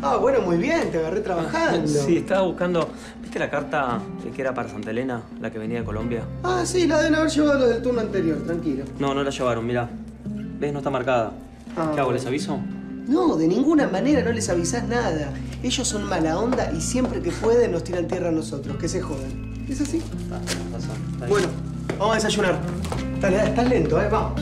Ah, bueno, muy bien, te agarré trabajando. Sí, estaba buscando. ¿Viste la carta eh, que era para Santa Elena, la que venía de Colombia? Ah, sí, la deben haber llevado los del turno anterior, tranquilo. No, no la llevaron, mirá. ¿Ves? No está marcada. Ah. ¿Qué hago? ¿Les aviso? No, de ninguna manera no les avisás nada. Ellos son mala onda y siempre que pueden nos tiran tierra a nosotros, que se jodan. ¿Es así? Ah, bueno, vamos a desayunar. Estás lento, ¿eh? Vamos.